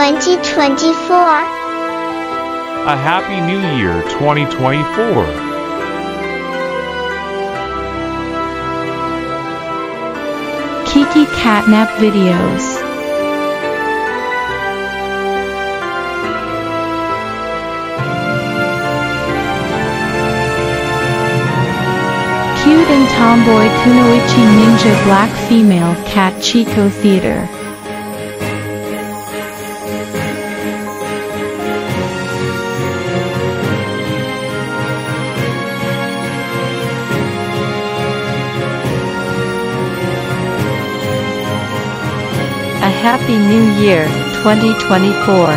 2024. A Happy New Year 2024. Kiki Catnap videos. Cute and tomboy Kunoichi Ninja Black Female Cat Chico Theater. Happy New Year, 2024.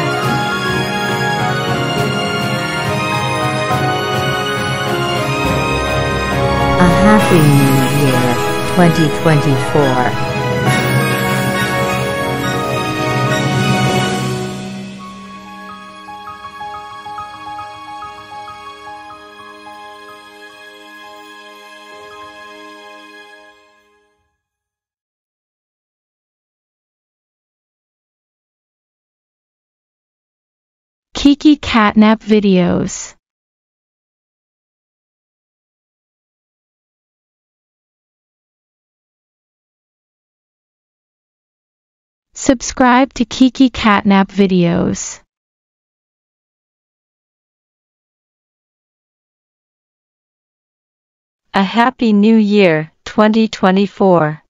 A Happy New Year 2024. Kiki Catnap videos. Subscribe to Kiki Catnap videos. A Happy New Year, 2024.